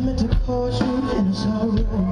meant to cause you any sorrow.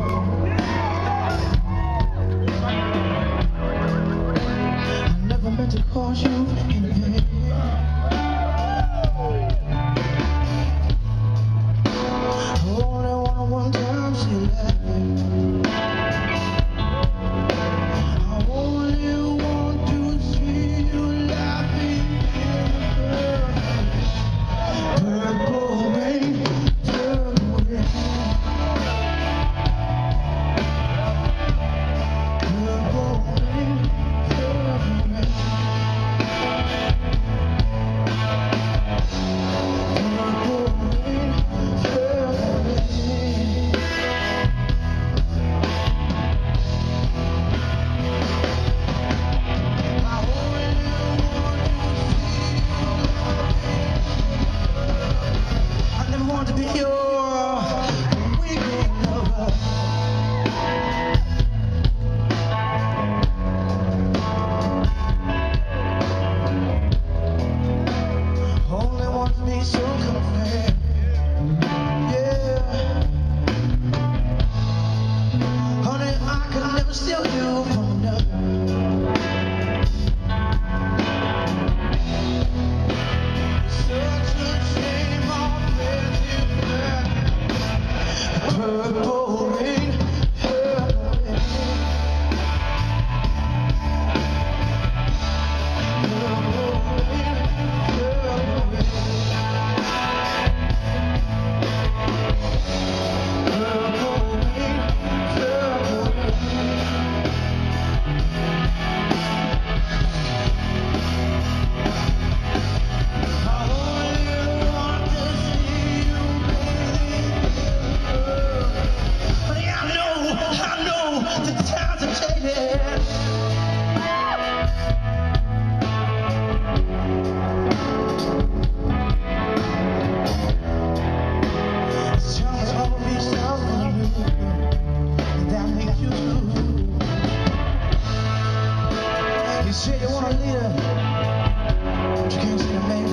You say you want a leader, but you can't see a man.